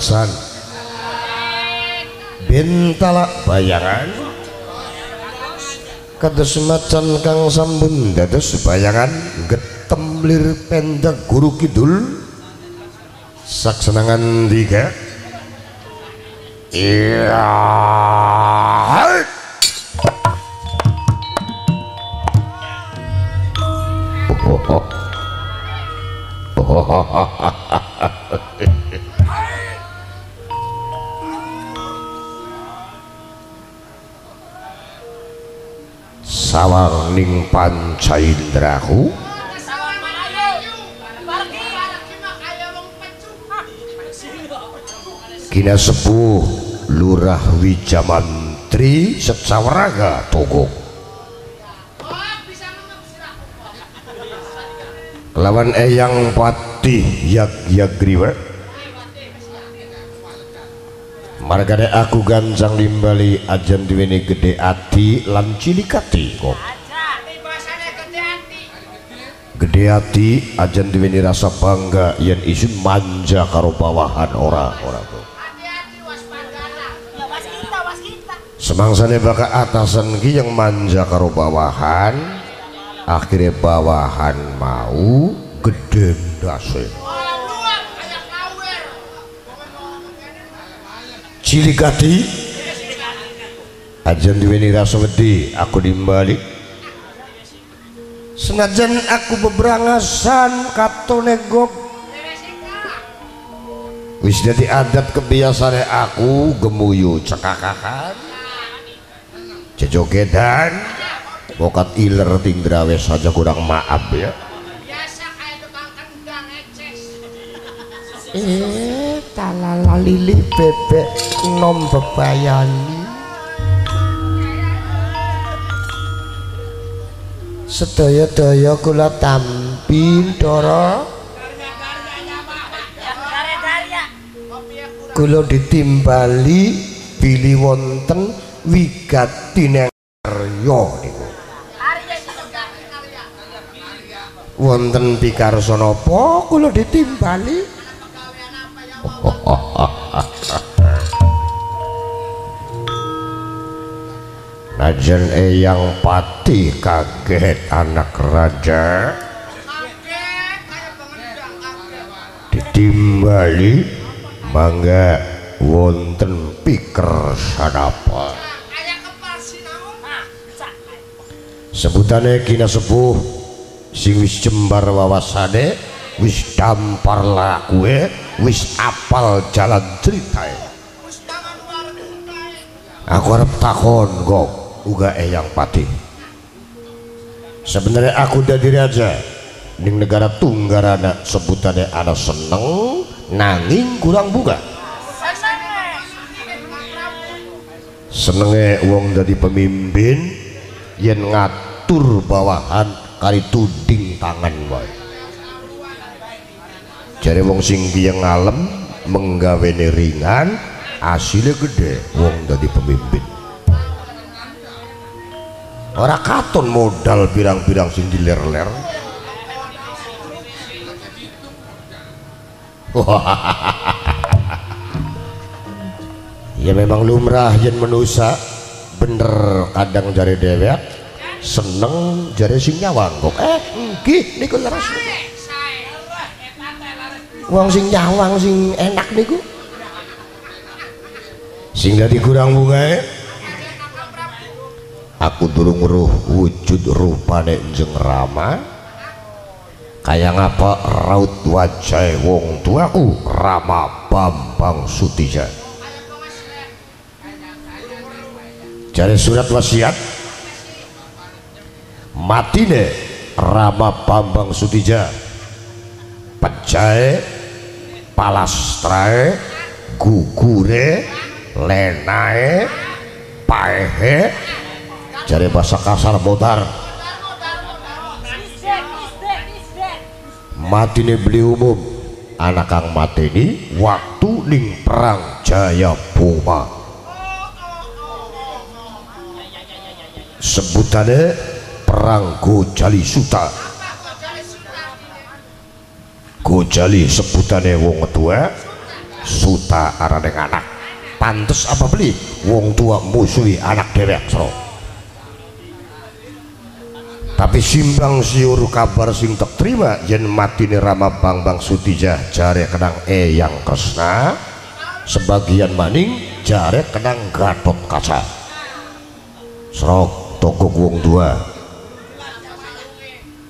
matsan bintala bayangan. Kados macan kang sambun dados bayangan getemblir pendak guru kidul. Saksenangan tiga. Iya sawarning pancaindraku kina sepuh lurah wijamantri secawaraga togok lawan eyang patih yak yak griwa margane aku ganjang limbali ajan diweni gede ati lan cilikati kok. Gede ati ajan diweni rasa bangga yen isin manja karo bawahan ora ora kok semangsane baka atasan ki yang manja karo bawahan akhirnya bawahan mau gede ndase cilikati ajan diweni rasa wedi aku dimbalik. Senajan aku beberangasan katone gok. Wis jadi adat kebiasaan aku gemuyu cekakakan. Cejogedan bokat iler tinggrawe saja kurang maaf ya. Eh talala lili bebek nom bebayani. Sedaya-daya kula tampi ndara kula ditimbali bili wonten wigatine arya niku wonten pikarsa napa kula ditimbali Najan eyang pati kaget anak raja. Ditimbali mangga wonten piker sadapa. Sebutane kina sepuh sing wis jembar wawasane wis dampar lakue wis apal jalan ceritae. Aku harap takon kok uga eyang pati. Sebenarnya aku dari raja ning negara tunggarana sebutannya ada seneng nanging kurang buka. Senenge wong jadi pemimpin yen ngatur bawahan kari tuding tangan wae jare wong sing piye ngalem menggaweni ringan hasilnya gede wong jadi pemimpin. Ora katon modal pirang-pirang sing diler-ler. Ya memang lumrah yen menusa bener kadang jari dewek seneng jari sing nyawang kok. Eh nggih niku leres wong sing nyawang sing enak niku. Sing dadi kurang bungae aku durung ruh wujud rupane jeng rama. Kaya ngapa raut wajah wong tuaku rama bambang sutija. Jari surat wasiat. Matine rama bambang sutija. Pejae palastrae gugure lenae paehe. Jari bahasa kasar botar ini beli umum. Anak kang mati ini waktu ning perang jaya buma sebutannya perang gojali suta gojali sebutannya wong tua suta arane anak. Pantes apa beli? Wong tua musuhi anak dewek sro tapi simbang siur kabar sing tak terima yen matine Rama Bang Bang Sutijah jare kenang Eyang Kresna sebagian maning jare kenang Gatot Kaca. Serok toko wong tua.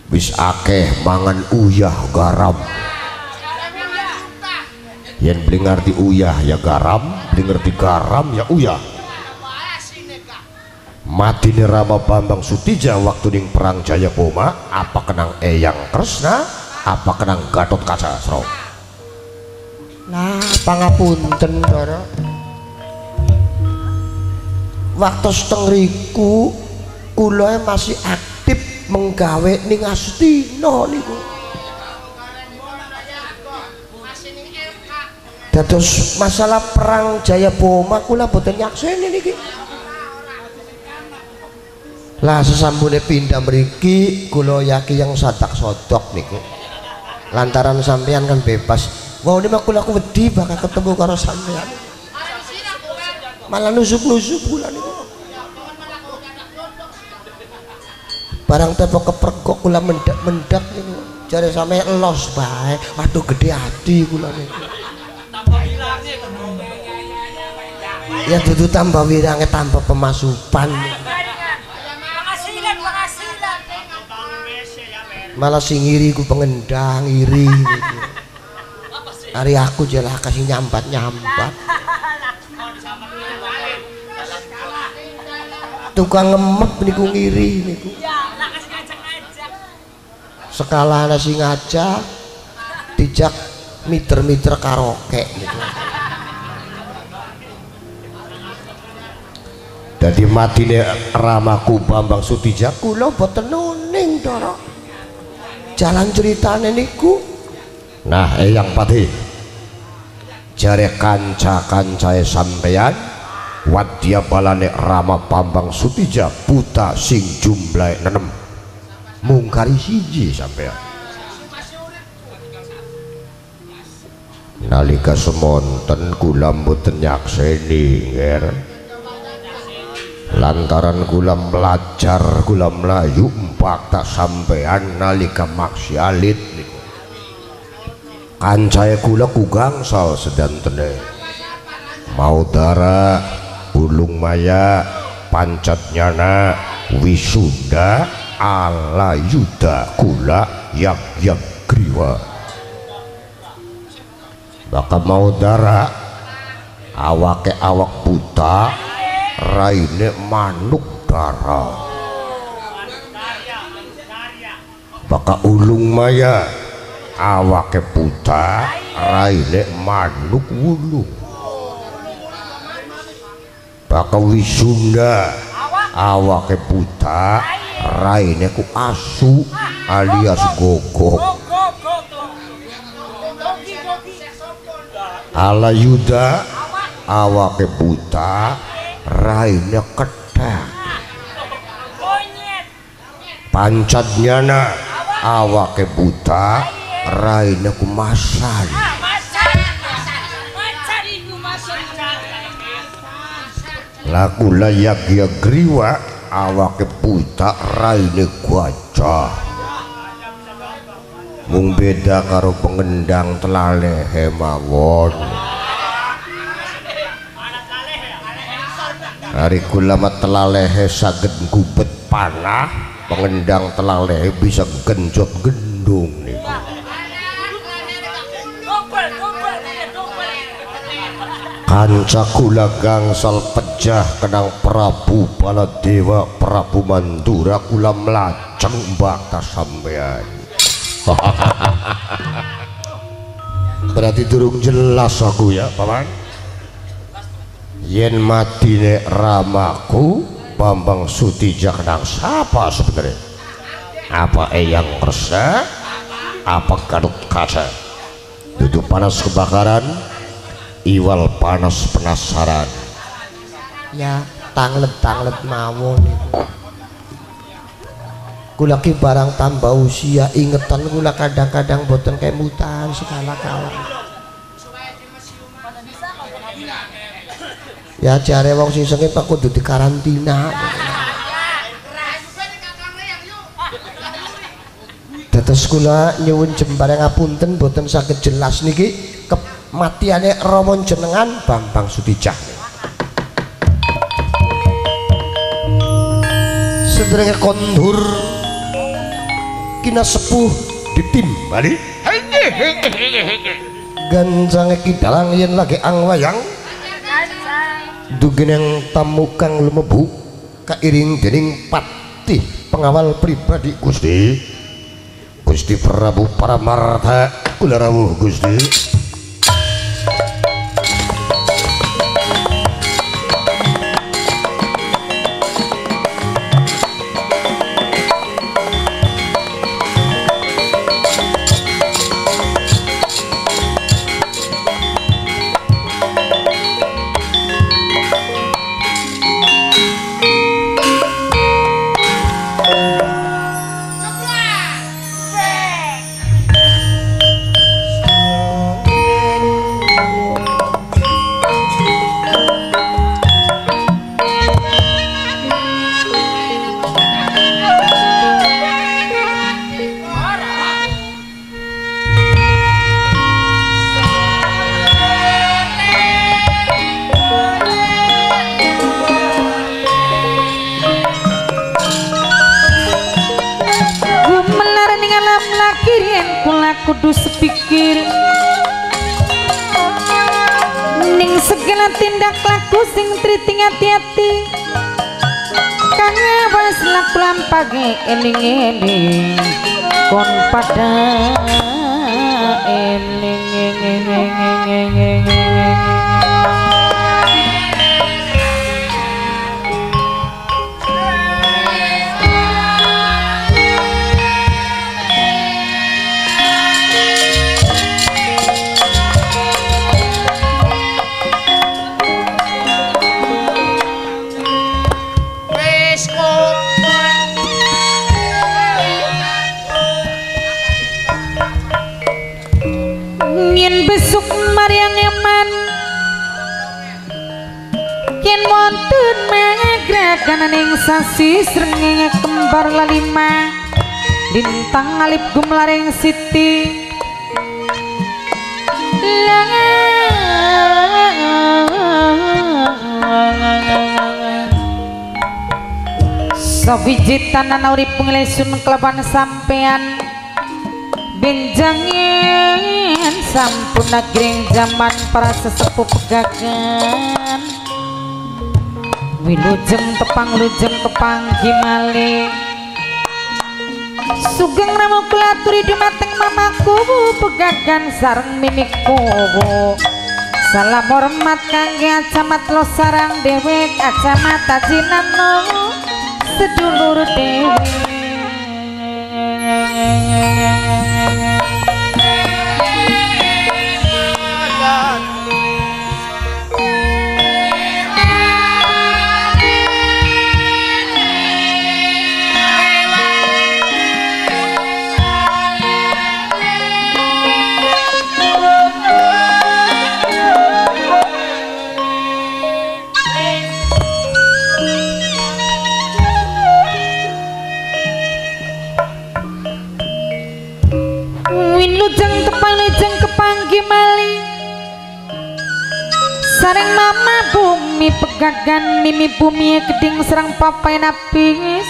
Wis akeh mangan uyah garam yen beli ngerti uyah ya garam. Beli ngerti garam ya uyah. Mati Rama Bambang Sutija waktu ning perang Jayapoma. Apa kenang Eyang Kresna apa kenang Gatot Kaca Sro nah pangapunten Doro waktu setengriku kula masih aktif menggawe ning Astina niku Dados masalah perang Jayapoma kula boten nyakseni niki. Lah sesambune pindah mriki kula yaki yang sadak sodok niku. Lantaran sampean kan bebas. Wah ini mah kula aku wedi bakal ketemu karo sampean malah nusuk-nusuk kula niku. Barang tepo kepergok kula mendak-mendak niku. Jare sampe los bae. Waduh gede hati kula niku ya dudu tambah wirange tambah pemasupan malah sing iri ku pengendang iri. Gitu. hari aku jelah kasih nyambat nyambat tukang ngemek niku ngiri niku. Skala nasi ngajak dijak miter-miter karaoke niku Jadi mati ni Ramaku Bambang Sutija kula boten nuning dorong jalan ceritane niku. Nah eyang pati jare kanca-kancae sampeyan wadya balane Rama Bambang Sutija buta sing jumlah nenem. Mungkari siji sampeyan. Nalika semonten kula mboten nyakseni nger lantaran kula belajar kula melayu empat tak sampean nalika maksialit kancaya kula kugangsal sedantene. Mau dara bulung maya pancat nyana wisuda ala yuda kula yak yak griwa. Baka mau dara awake awak buta raine manuk dara. Baka ulung maya awake puta raine manuk wulung baka wisunda awake puta raine ku asu alias gogok. Ala yuda awake buta raine ketek pancat nyana awake buta raine kumasan laku layak ya griwa awake buta raine gajah mung beda karo pengendang telalehe mawon hari kulama telalehe saged gubet panah. Pengendang telalehe bisa genjot gendung niku. Kanca kula gangsal pejah kenang Prabu Baladewa Prabu Mandura kula melaceng batas sampean berarti durung jelas aku ya paman yen matine ramaku Bambang Sutija kenang siapa sebenarnya? Apa Eyang Kersa apa Gadut Kaca? Duduk panas kebakaran iwal panas penasaran. Ya tanglet-tanglet mawon niku kula ki barang tambah usia ingetan kula kadang-kadang boten kemutan sekala ya jare wong sing sengit pak kudu dikarantina. Dados kula nyuwun jembare ngapunten boten saged jelas niki kematiane Rama jenengan Bambang Sutijah. Sedherenge kondur kina sepuh ditimbali. Ganjange kidalang yen lagi angwayang dugenang tamu kang lumebu kairing dening patih pengawal pribadi Gusti. Gusti Prabu Paramarta kula rawuh Gusti. Eling-eling kon pada ing sasi srengenge kembar lalima Lintang alip gumlaring siti. Sawiji tanan urip nglesun kelapan sampean benjangin sampun nagring zaman para sesepuh pegagan wilujeng tepang lujeng tepang gimale sugeng ramo kulaturi dumateng mamaku pegagan sareng mimiku. Salam hormat kangge acamat lo sarang dewek acamat ajinano sedulur dewek pegagan mimi bumi geding serang papai napis.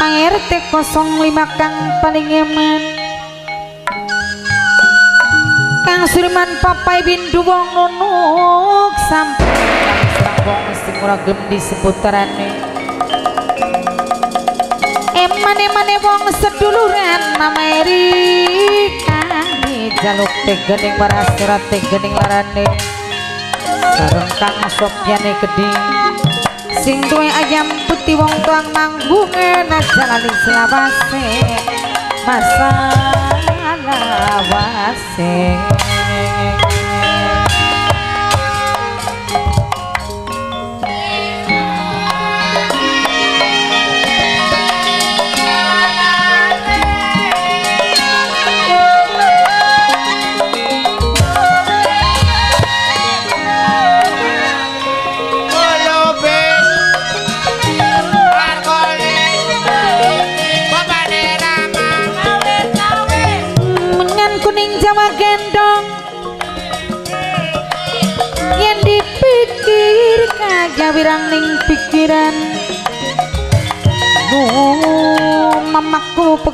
RT 05 kang paling eman Kang Suriman papai bindu wong nunuk. Sampai kang serang wong sing ora gelem disebutarane emane-mane wong seduluran mama Erika. Jaluk tegening parasurat tegening larane sareng kang sopyane geding sing duwe ayam putih wong tuang manggungé najalali selawase. Masalah wase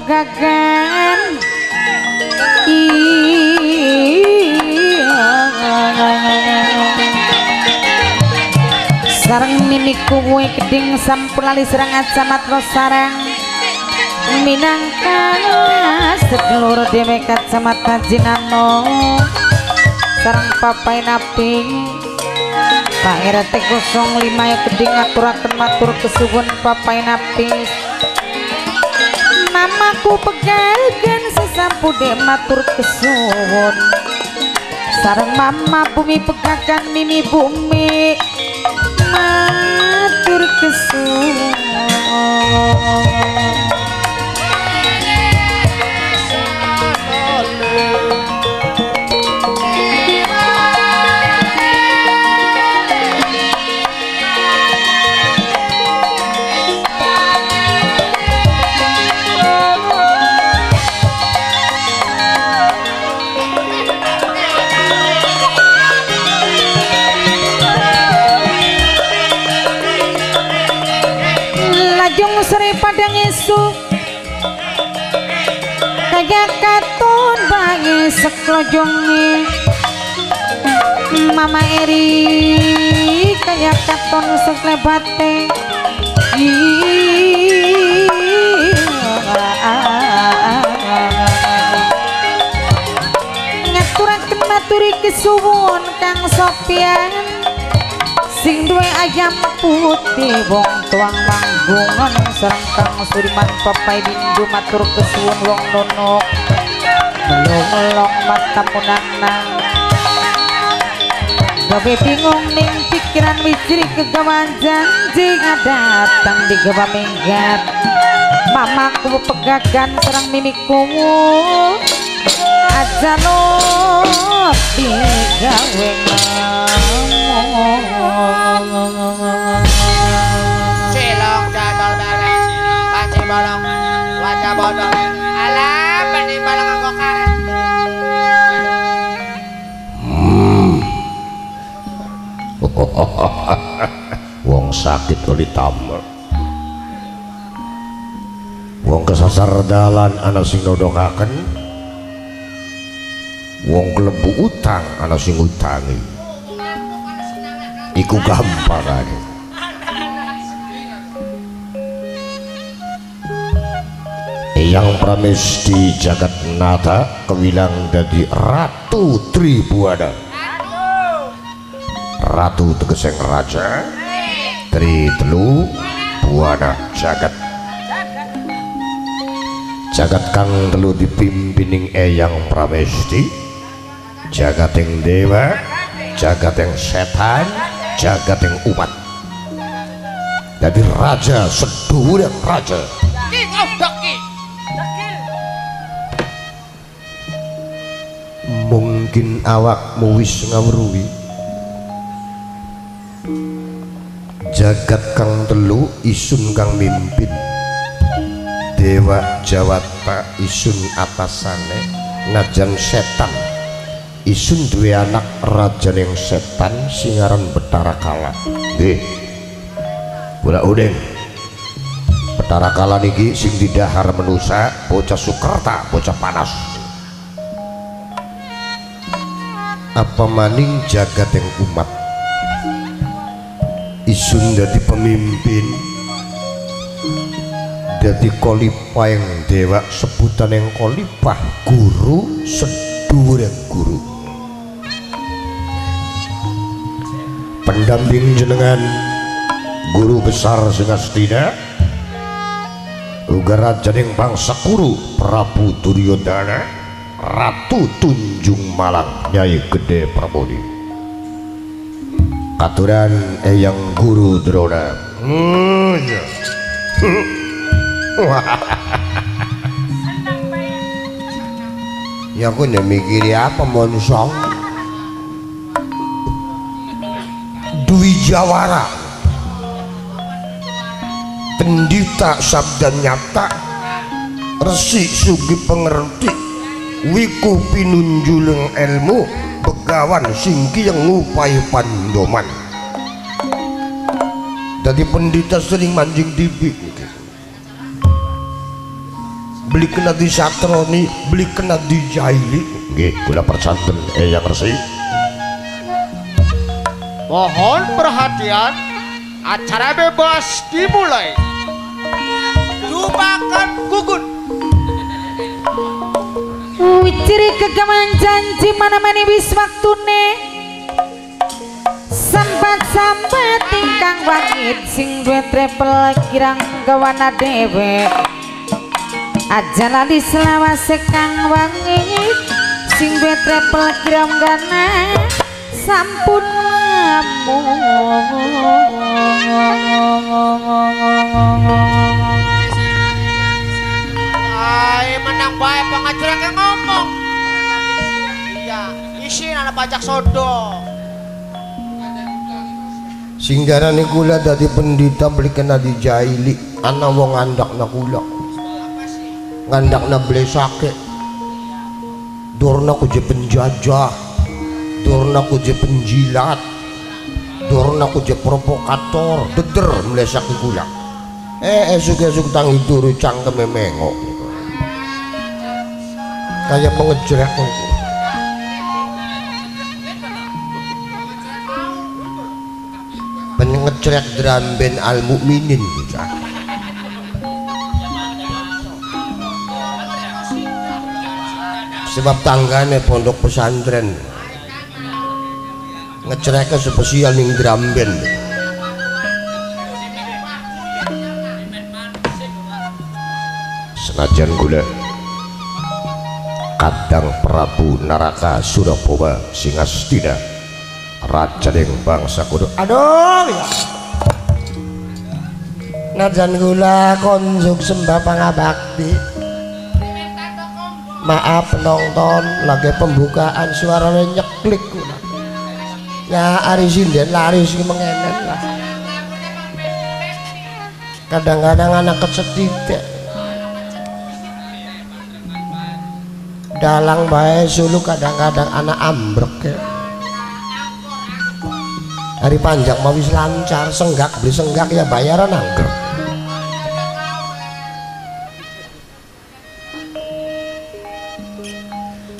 mamaku pegagan Sarang mimiku kue keding sampulali serang acamat lo sarang. Minangka segelur dewe kacamata jinano Sarang papai naping Pak RT 05 ya keding aturaken matur kesuwun papai napis Mamaku pegagan sesampu dek matur kesuwun. Sarang mama bumi pegagan mimi bumi matur kesuwun seklojongi mama eri kaya katon seklebate ngaturaken maturi kesuwun kang sopian. Sing duwe ayam putih wong tuang manggungan. Sareng kang suriman papai dindu matur kesuwun wong nonok melong-melong mata punanang gawe bingung ning pikiran wisri kegawan janji ngadatang di gawa minggat. Mamaku pegagan serang mimiku. Aja lo digawe Cilok jadol beres, panci bolong, wajah bodong. wong sakit kok ditambel. Wong kesasar dalan ana sing nodokaken wong kelebu utang ana sing utangi iku gampang yang pramesti jagat nata kewilang dadi ratu tribuana ratu tegeseng raja. Tri telu buana jagat. Jagat kang telu dipimpining eyang pramesti. Jagat yang dewa jagat yang setan jagat yang umat. Jadi raja seduh yang raja mungkin awakmu wis ngawruhi jagat kang telu isun kang mimpin. Dewa jawata isun atasane najan setan. Isun duwe anak raja yang setan singaran betara kala. Deh Bula udeng. Betara kala niki sing didahar menusa bocah sukerta bocah panas. Apa maning jagat yang umat isun jadi pemimpin jadi kolipah yang dewa sebutan yang kolipah guru sedur yang guru. Pendamping jenengan guru besar Singastina uga raja yang bangsa kuru Prabu Duryodhana Ratu Tunjung Malang Nyai Gede Prabodi aturan eyang guru drona. Oh iya. Ya aku udah mikiri apa monsong Dwi Jawara pendita sabda nyata. Resi sugi pengerti. Wiku pinunjuling ilmu begawan singki yang ngupai pandoman jadi pendeta sering mancing tibi beli kena di satroni beli kena di jaili nggih kula percanten eyang resi Mohon perhatian, acara bebas dimulai. Lupakan gugun. Wiciri kegaman janji mana mani wis waktune. Sambat sambat tingkang wangit sing duwe triple kirang gawana dhewe. Aja lali selawase kang wangit sing duwe triple kirang gana. Sampun ngamu Ay, menang baik pengacara yang ngomong. Iya, isi anak pajak sodo. singgarane kula dadi pendeta beli kena di jaili ana wong kula ngandakna blesake durna ku je penjajah. Durna ku je penjilat. Durna ku je provokator. Deder mlesake kula eh esuk-esuk tangi turu cangkeme mengok kaya mengejrek ben Penengejrek dramben al mukminin. Sebab tanggane pondok pesantren. Ngejreke spesial ning dramben. Senajan gula kadang Prabu Naraka Surapova Singastina Raja deng bangsa kudu aduh ya. Najan gula konjuk sembah pangabakti. Maaf penonton lagi pembukaan suaranya nyeklik gula. Ya ari sinden laris ki mengenen lah. Kadang-kadang anak kecetitik dalang bae sulu kadang-kadang anak ambrek ya. Hari panjang mau wis lancar senggak beli senggak ya bayaran angker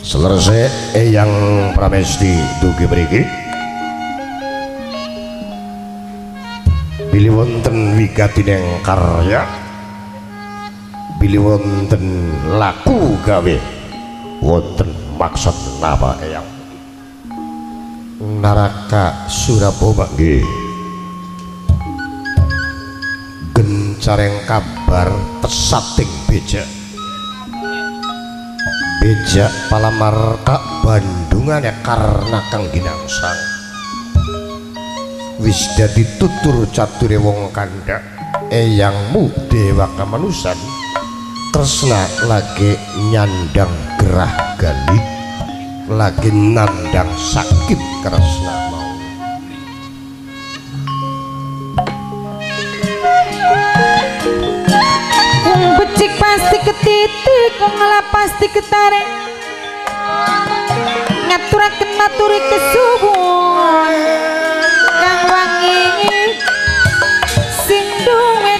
selesai eyang pramesti dugi beriki pilih wonten wigatineng karya. Pilih wonten laku gawe wonten maksud napa eyang Naraka Suraboma nggih. Gencareng kabar tesating beja. Beja palamarka Bandungan ya karena kang ginangsang. Wis dadi tutur cature wong kandha eyangmu dewa kamanusan tresna lagi nyandang gerah galih lagi nandang sakit kresna mau becik pasti ketitik, ngelap pasti ketarik. Ngaturaken maturi kesuwun. Kang wangi sing duwe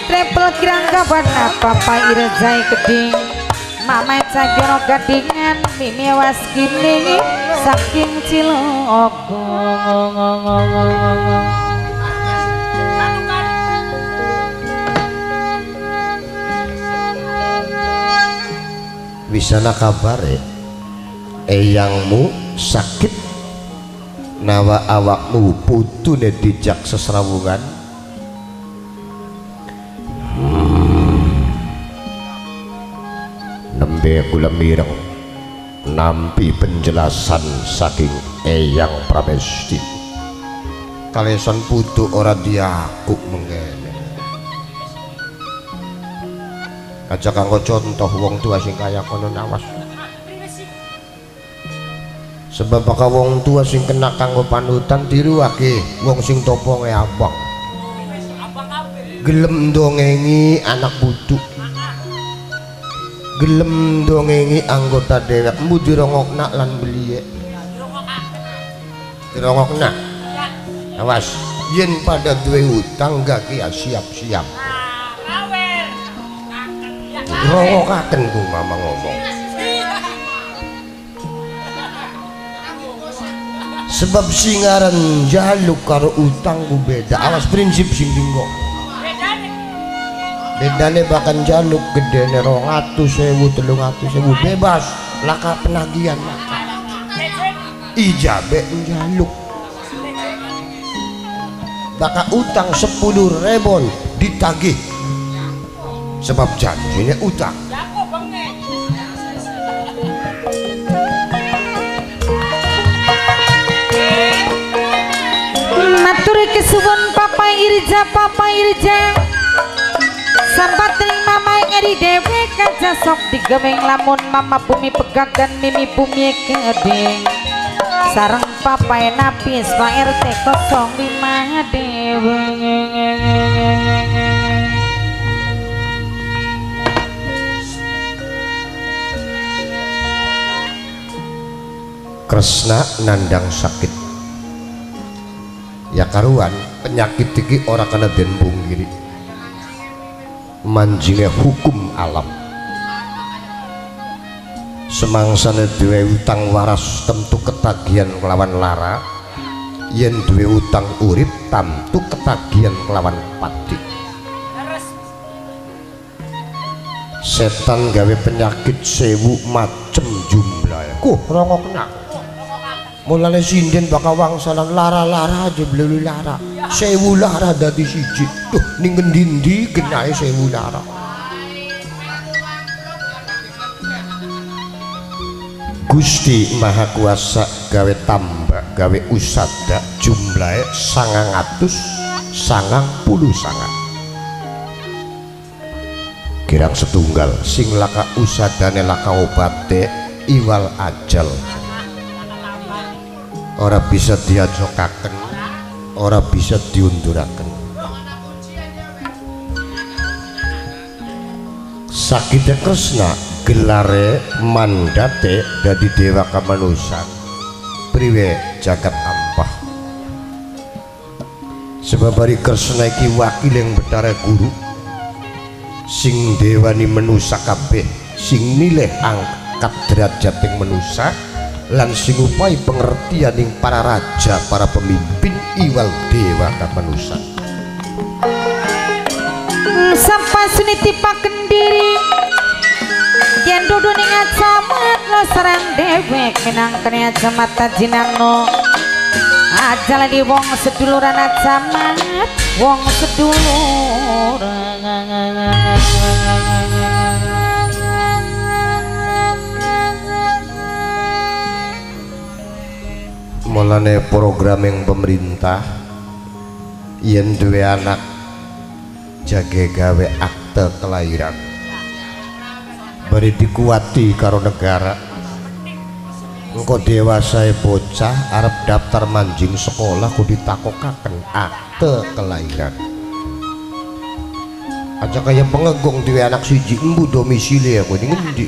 kirang kapan apa pai rezai keding. Mama cajono gadingan mimi was kini saking cilok. wisana kabar ya eyangmu sakit nawa awakmu putune dijak sesrawungan nembe kula mireng nampi penjelasan saking eyang pramesti. Kaleson putu ora diaku mengene. Aja kanggo contoh wong tua sing kaya kono nawas. Sebab baka wong tua sing kena kanggo panutan diruwake wong sing toponge abang. Gelem ndongengi anak butuh gelem dongengi anggota dewek mbu dirongokna lan beliye dirongokna? Awas. Yen pada duwe utang gak kia siap-siap. Rongokaken ku mama ngomong. Sebab singaran jaluk karo utang ku beda. Awas prinsip sing dinggo bedane bahkan jaluk gedene rong atus sewu telung atus sewu. Bebas laka penagihan laka. Ijabe jaluk. Baka utang sepuluh rebon ditagih. Sebab janjinya utang. Matur kesuwun Papa Irja Papa Irja Sambat terima mai ngeri dewe kaca sok digemeng. Lamun mama bumi pegagan mimi bumi keding Sarang papa napis Pak RT 05 dewe Kresna nandang sakit. Ya karuan penyakit iki ora kena den punggiri manjine hukum alam. Semangsane duwe utang waras tentu ketagihan kelawan lara yen duwe utang urip tamtu ketagihan kelawan pati. Setan gawe penyakit sewu macem jumlah kuh rongokna mulane sinden bakal wangsalan lara-lara aja belulu lara sewu lara dadi siji. Tuh ning ngendi genahe sewu lara? Gusti Maha Kuasa gawe tambah gawe usada jumlahe sangang atus sangang puluh sangang kirang setunggal sing laka usadane laka obate iwal ajal. Ora bisa diajokaken ora bisa diunduraken. Sakite kresna gelare mandate dadi dewa kamanusan priwe jagat ampah. Sebab hari kresna iki wakil yang betara guru. Sing dewani menusa kabeh sing milih angkat derajat yang menusa lan sing upai pengertian ing para raja para pemimpin iwal dewa kamanusan sampai suniti pakendiri yen dudu ning acamat lo serang dewek minang kene acamata jinano aja lagi wong seduluran acamat wong sedulur mulane program yang pemerintah yen duwe anak jage gawe akte kelahiran. Bari dikuati karo negara. Engko dewasa bocah arep daftar manjing sekolah ku ditakokaken akte kelahiran. Aja kaya pengegong duwe anak siji embu domisili aku ini ngendi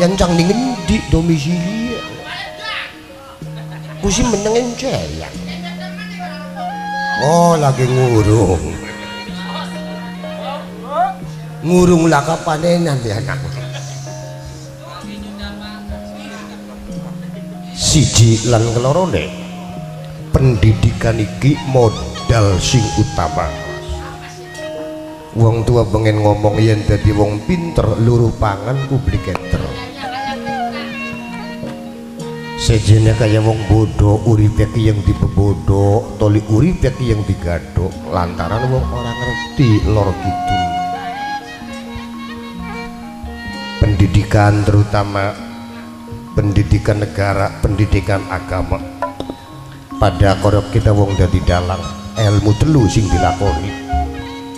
yang cang ning ngendi domisili. Ku sih menengin ceyak oh lagi ngurung. Ngurung lah kapanenan ya anak. Siji lan kelorone. Pendidikan iki modal sing utama wong tua pengen ngomong yen dadi wong pinter luruh pangan publik enter sejene kaya wong bodoh uripe ki yang dibebodo toli uripe ki yang digadok lantaran wong ora ngerti lor kidul. Pendidikan terutama pendidikan negara pendidikan agama. Pada korok kita wong dadi dalang ilmu telu sing dilakoni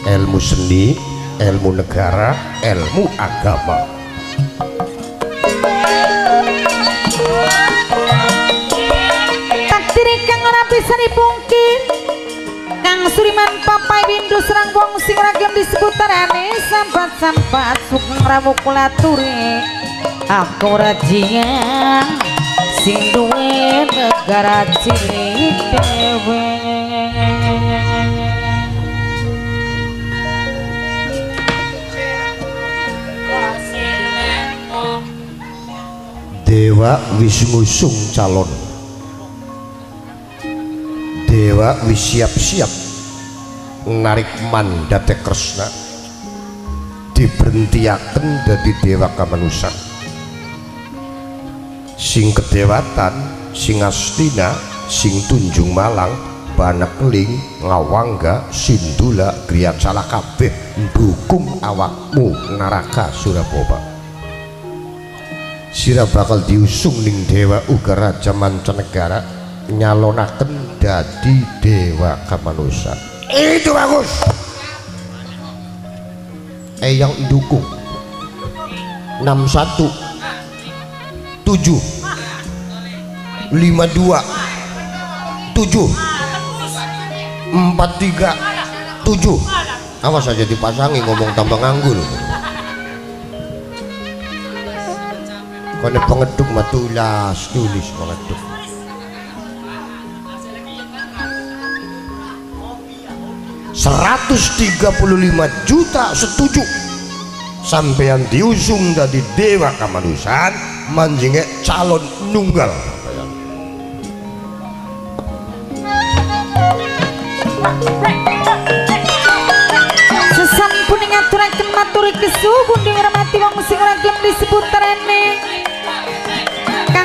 ilmu seni ilmu negara ilmu agama. Takdir kang ora bisa dipungkir. Kang Suriman papai mundur serang wong sing ragam di seputarane sampat-sampat sugeng rawuh kula turi aku rajian sing duwe negara cilik dewe Dewa wis ngusung calon. Dewa wis siap-siap narik mandate Kresna. Diberhentiaken dadi dewa kamanusan sing kedewatan sing astina sing tunjung malang Banekling, Ngawangga, Sindula, Griyacala kabeh ndukung awakmu Naraka Surabaya. Sira bakal diusung ning dewa uga raja mancanegara nyalonaken dadi dewa kamanusan. Itu bagus. Eyang dukung 61 7 52 7 empat tiga. tujuh. Awas saja dipasangi ngomong tambah nganggur kone pengeduk mah tulis pengeduk seratus tiga puluh lima juta setuju. Sampean diusung dari dewa kamanusan manjingnya calon nunggal. Sesampun ngaturaken maturi kesuwun dihormati wong sing ragam disebut rene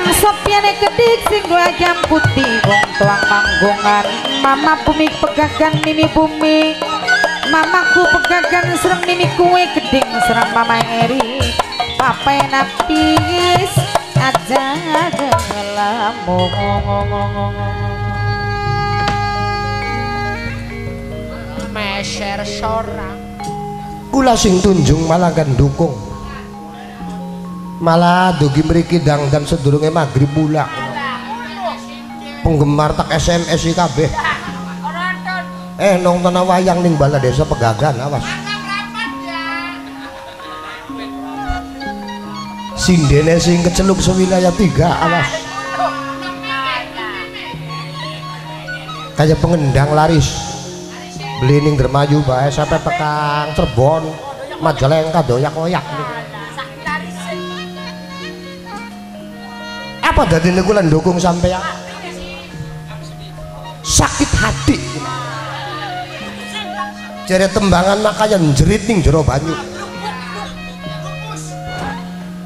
Kang Sopiane kedik sing dua jam putih wong tuang manggungan. Mama bumi pegagan mimi bumi. Mamaku pegagan serem mimi kue geding serem mama eri. Papa napis aja gelamu Meser sorang. kula sing tunjung malah kan dukung malah dugi mriki dang dan sedurunge maghrib pula. Penggemar tak SMS iki eh nong tanah wayang ning bala desa pegagan awas. Sindene sing keceluk sewilayah tiga awas. Kayak pengendang laris. Beli ning Dermayu bae sampai tekan Cirebon. Majalengka doyak-oyak apa dadi niku lan dukung sampean sakit hati. Jare tembangan makanya jerit ning jero banyu.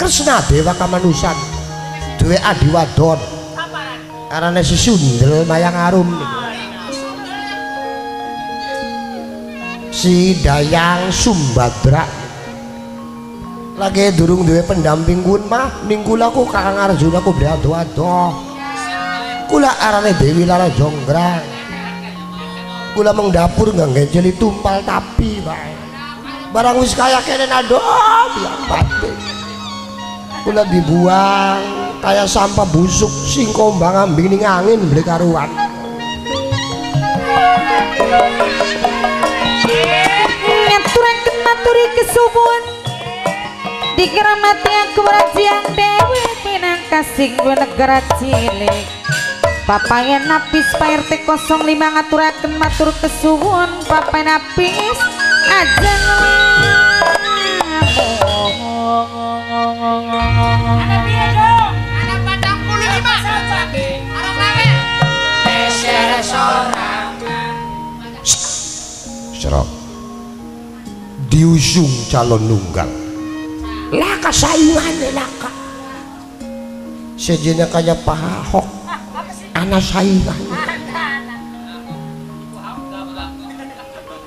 Kresna Dewa Kamanusan. Duwe adi wadon. Arane si Sundel Mayang Arum. Si Dayang Sumbadra lagi durung duwe pendamping kun mah ning kula ku Kakang Arjuna ku ado-ado kula arane Dewi Lara Jonggrang. Kula meng dapur nggak ngejeli tumpal tapi barang wis kaya kene nado bilang batin kula dibuang kayak sampah busuk sing kombang ambing angin beli karuan. Ngaturaken maturi kesuwun dikeramati aku rajiang dewi pinangka sing dua negara cilik. Papayan napis PRT 05 ngaturaken matur kesuwun. Papayan napis aja serap diusung calon nunggal laka saingannya laka. Sejenak kayak Pak Ahok. Anak saingannya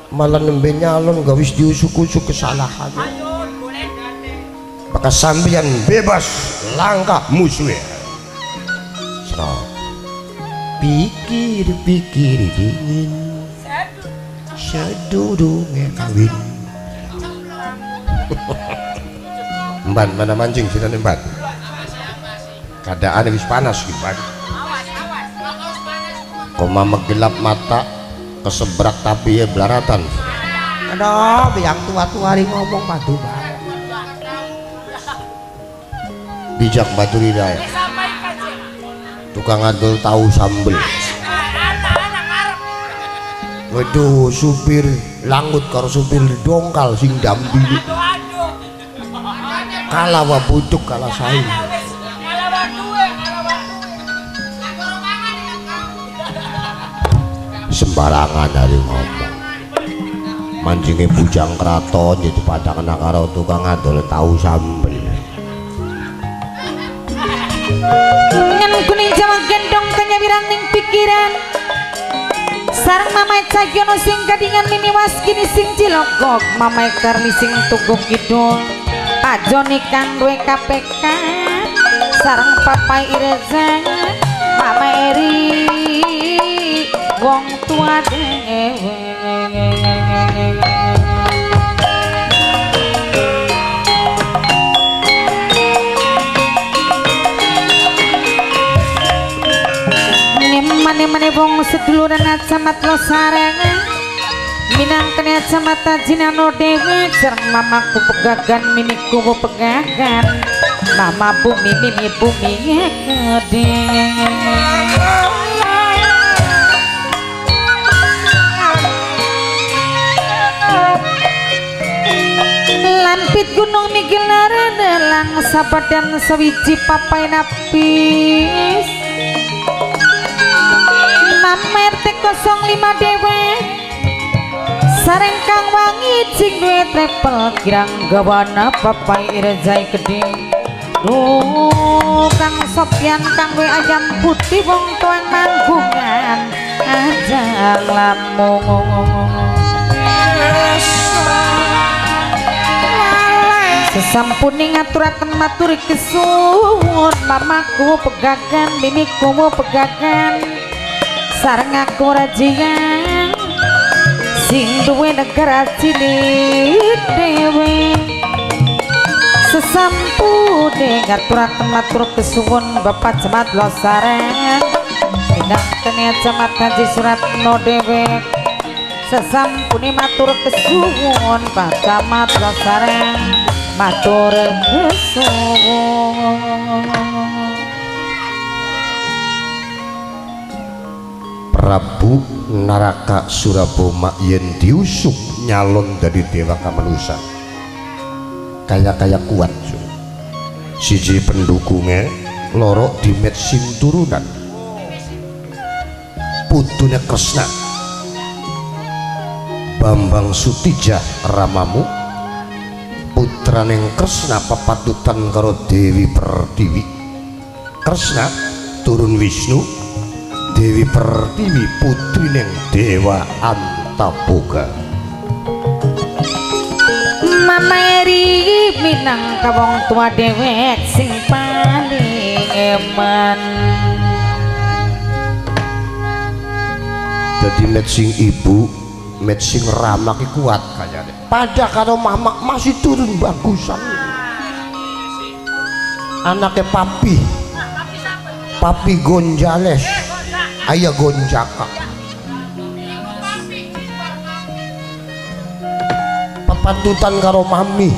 malah nembe nyalon gak wis diusuk-usuk kesalahan. Maka sampeyan bebas langkah musuh serap pikir-pikir dingin. Sedurunge kawin Mban mana mancing sini mban keadaan wis panas ki Mban koma menggelap mata kesebrak tapi ya belaratan Aduh, biang tua-tua ri ngomong padu banget. Bijak batu ya. Tukang adol tahu sambel. Waduh, supir langut karo supir dongkal sing dampingi. Kalah wa buduk kalah saing. Sembarangan dari ngomong. Mancingnya bujang keraton jadi pada kena karo tukang adol tahu sambel. Ngan kuning jawa gendong kanya ning pikiran Sarang mamai cagyono sing kadingan mimiwas kini sing cilokok Mamai karli sing tuguk kidul Pajoni kang duwe KPK Sarang papai ireza Mama eri Wong tua dewe mane-mane wong seduluran acamat lo sarengan minang kene acamat ajinano dewe sareng mamaku pegagan miniku pegagan. Mama bumi mimi bumi gede. Lampit gunung mikil lang sabadan sewiji papai napis. Mamer T05 dewe Sareng kang wangi cing duwe trepel kirang gawana papai irezai gede Duh kang Sopyan kang duwe ayam putih wong tuang manggungan ajang lamung. Sesampuni ngaturaken matur kesuwun mamaku pegagan mimiku pegagan. Sareng aku rajian sing duwe negara cilik dewe sesampune ngaturaken matur kesuwun Bapak Camat Losaren pindahtene Camat Haji Suratno dewe sesampune matur kesuwun Pak Camat Losaren matur kesuwun Prabu Naraka Suraboma yen diusuk nyalon dari dewa kamanusa. Kaya-kaya kuat siji pendukungnya loro di sing turunan. Putunya Kresna. Bambang Sutija Ramamu. Putra neng Kresna pepatutan karo Dewi Pertiwi. Kresna turun Wisnu Dewi Pertiwi putri neng Dewa Antaboga. Mama Eri minang kawong tua dewek sing paling eman. Jadi met sing ibu met sing ramak kuat kayaknya pada karo mama masih turun bagusan. Anaknya papi. Papi Gonjales ayah gonjaka pepatutan karo mami.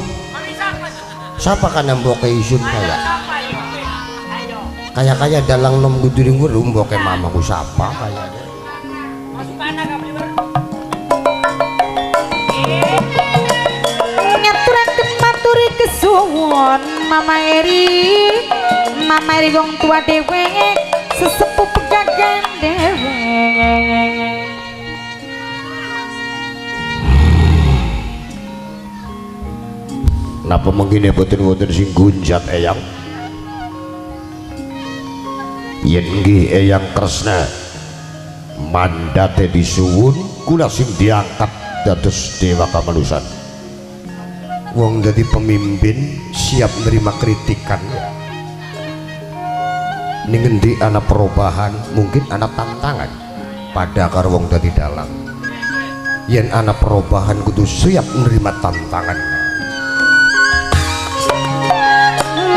Siapa kan yang bawa isun kaya kaya kaya dalang nom guduring gue lu bawa mama ku siapa kaya maturi kesuwun mama eri. Mama eri wong tua dewek sesepuh pegagan Napa mungkin ya boten-boten sing gunjat eyang? Yen eyang Kresna mandate disuwun kula sing diangkat dados dewa kamanusan. Wong jadi pemimpin siap menerima kritikan ning ngendi ana perubahan? Mungkin ana tantangan. Pada karo wong dadi dalang. Yen ana perubahan kudu siap menerima tantangan.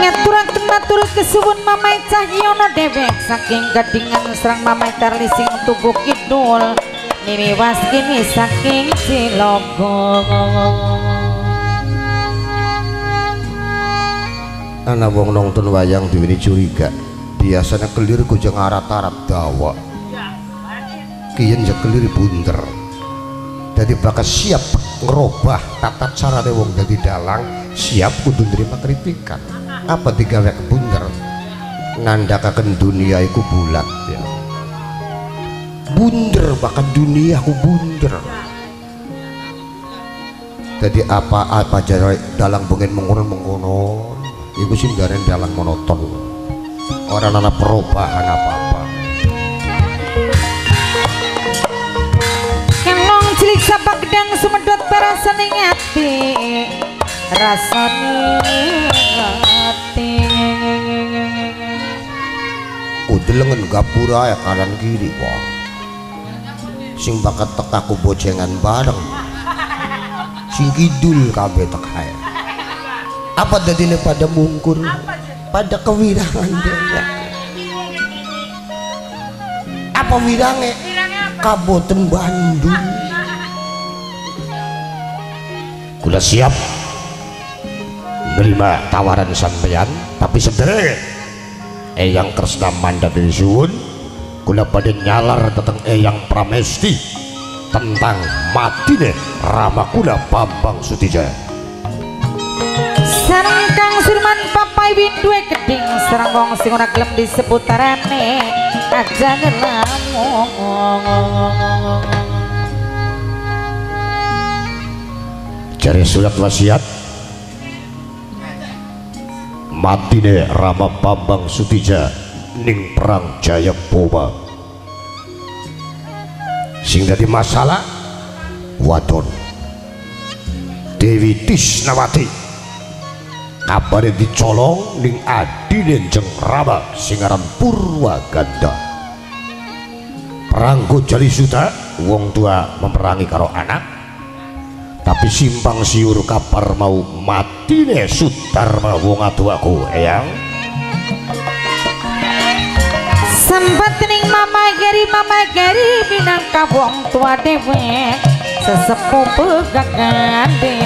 Ngaturaken matur kesuwun mamai cahyono dewek. Saking gadingan serang mamai karlising tubuh kidul. Nimiwas kini saking cilogo. Ana wong nonton wayang diwini curiga biasanya kelir kujang arat-arat dawa. Kian ya kelir bunder. Jadi bakal siap ngerubah tata cara wong jadi dalang siap kudu nerima kritikan. Apa digawe bunder? Ngandakaken dunia iku bulat ya. Bunder bahkan dunia aku bunder. Jadi apa-apa jadi dalang pengen mengunon-mengunon iku sih dari dalang monoton orang anak perubahan apa-apa. Kelong cilik sapa gedang sumedot parasane ngati. Rasane ngati. Udelengen gapura ya kanan kiri wah. Sing bakat tekaku bocengan bareng. Sing kidul kabeh tekae apa dadine pada mungkur pada kewirangan dewek apa wirange? Kaboten Bandung. Kula siap menerima tawaran sampeyan tapi sebenarnya Eyang Kresna Manda Suwun kula pada nyalar tentang Eyang Pramesti tentang matine Rama kula Bambang Sutijaya kang Surman papai winduwe geding sareng wong sing ora gelem disebut arane aja ngelamun jari surat wasiat. Matine Rama Bambang Sutija ning perang Jayaboma sing dadi masalah wadon. Dewi Tisnawati kabare dicolong ning adine jeng Rama singaran Purwaganda peranggo jali suta wong tua memerangi karo anak. Tapi simpang siur kapar mau matine sutarma wong atuaku eyang. Sempat ning mama geri mama geri minangka wong tua dewek sesepuh pegagande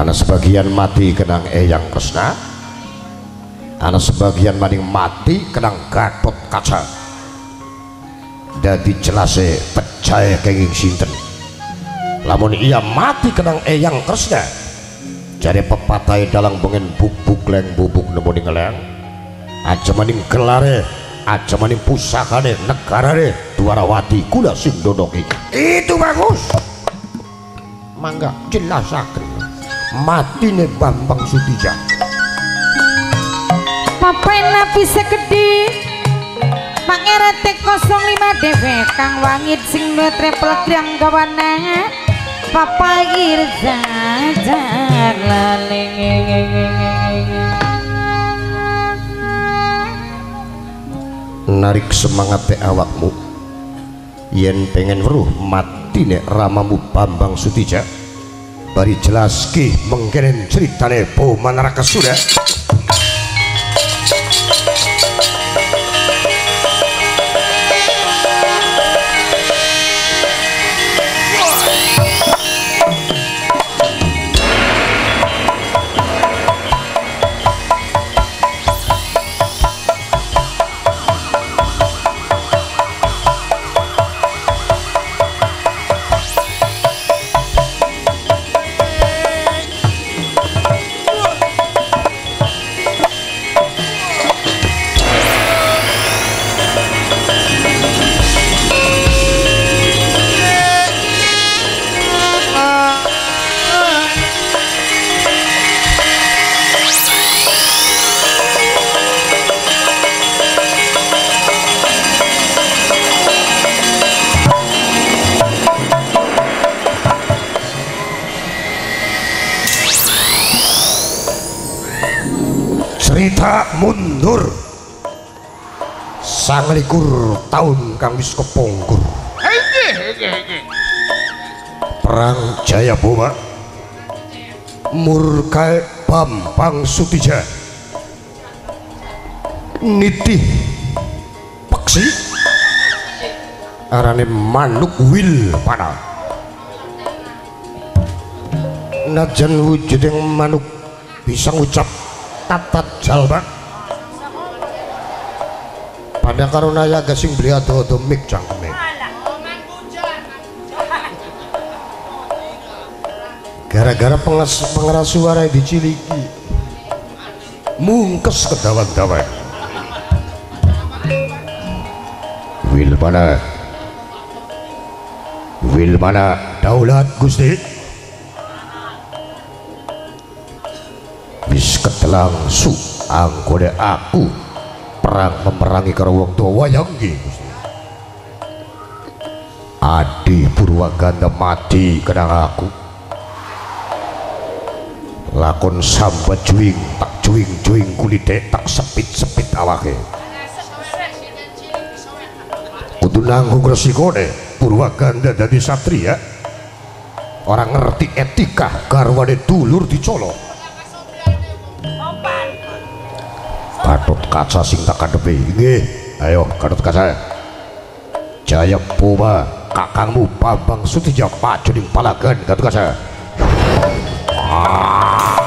ana sebagian mati kenang eyang Kresna. Ana sebagian maning mati kenang Gatot Kaca. Dadi jelase percaya kenging sinten. Lamun ia mati kenang eyang Kresna jadi pepatai dalang bengen bubuk leng bubuk nemu ning leng. Aja maning gelare aja maning pusakane negarane Dwarawati kula sing dodoki itu bagus. Mangga jelasaken matine Bambang Sutija papai napi segede Pangeran T05 dewe kang wangit sing triple kriang gawana Papa Irza narik semangat awakmu. Yen pengen weruh matine ramamu Bambang Sutija bari jelas ki mengkenen ceritane Po Manaraka sanglikur tahun kang wis kepungkur. Perang Jayaboma. Murkai Bambang Sutija. Nitih peksi. Arane manuk wil pada. Najan wujuding manuk bisa ngucap tatat jalma pada karunaya gasing beli ado-ado mik cangkeme gara-gara pengeras, pengeras suara diciliki. Mungkes kedawan-dawan. Wil mana Wil mana daulat Gusti. Wis ketelang su anggone aku perang memerangi karo wong tua wayang nggih Adi Purwaganda mati kenang aku. Lakon sambat juing tak juing juing kulite tak sepit sepit awake. Kudu nanggung resikone Purwaganda dadi satria. Orang ngerti etika garwane dulur dicolok Gatot kaca sing tak kadepi. Nggih ayo Gatot kaca. Jaya Puma kakangmu Bambang Sutija pacuning palagan Gatot kaca. Maju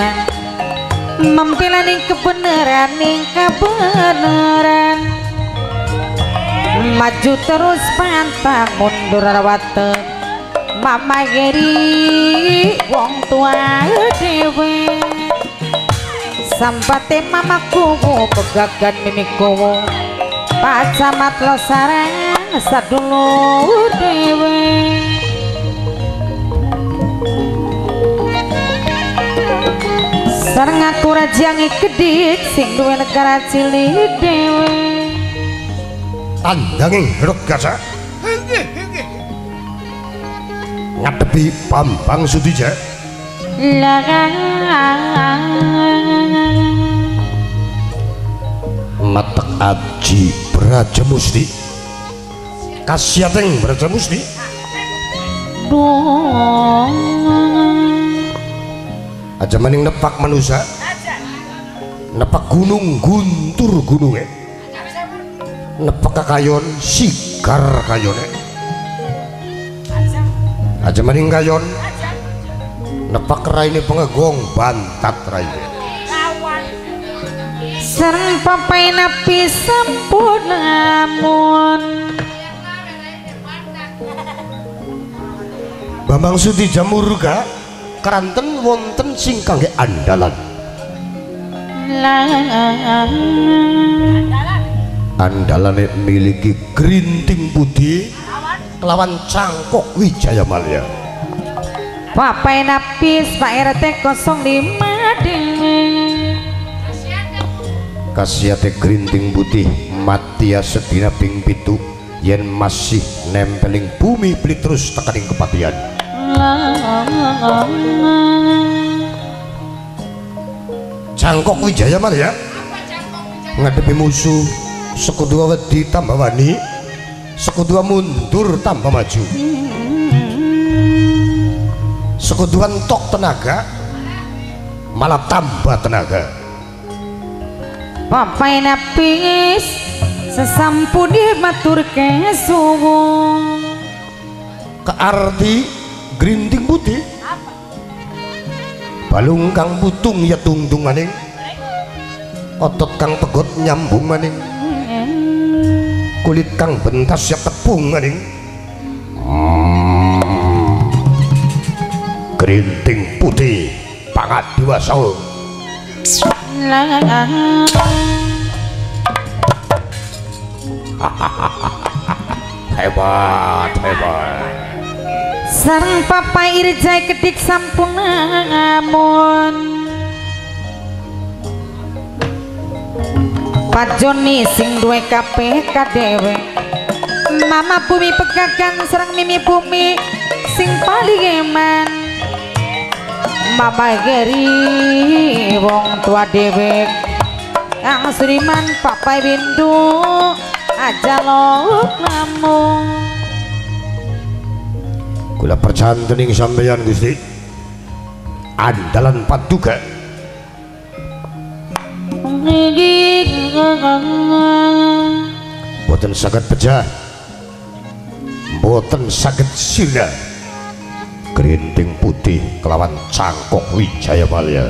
kebajikan mempilani kebenaran ning kebenaran. Maju terus pantang mundur rawate mama geri wong tua dewe sampate mamaku pegagan mimikumu pacamat lo sarang sadulur dewe sareng aku rajangi kedit sing duwe negara cilik dewe tandanging herut kaca ngadepi Bambang Sutija matek aji Braja Musti kasiateng Braja Musti aja maning nepak manusia. Nepak gunung guntur gunungnya. Nepak kakayon sigar kayone aja maning kayon nepak raine pengegong bantat raine. Sareng papai napi sampun namun Bambang Suti Jamurga keranten wonten sing kangge andalan. Andalane miliki grinting putih kelawan cangkok Wijaya Malia. Papai napi Pak RT 05 dewe kasiate grinting putih matia sedina ping pitu yen masih nempeling bumi beli terus tekaning kepatian Cangkok Wijaya ya? Ngadepi musuh sekudua wedi tambah wani sekudua mundur tambah maju. Sekuduan tok tenaga malah tambah tenaga. Papai napis sesampuni matur kesuwun ke arti grinting putih. Balung kang putung ya tungtung maning otot kang pegot nyambung maning kulit kang bentas ya tepung maning grinting putih pangat dewasa. Hebat hebat sareng papa irjai kedik sampun ngamun Pajoni sing duwe kabeh kadewe Mama bumi pegagan serang mimi bumi sing paling eman. Mama geri wong tua dewek Yang suriman papai bindu aja lo namun kula percantening sampeyan Gusti. Andalan paduka. Boten saged pecah boten saged sila gerinting putih kelawan cangkok wijaya malya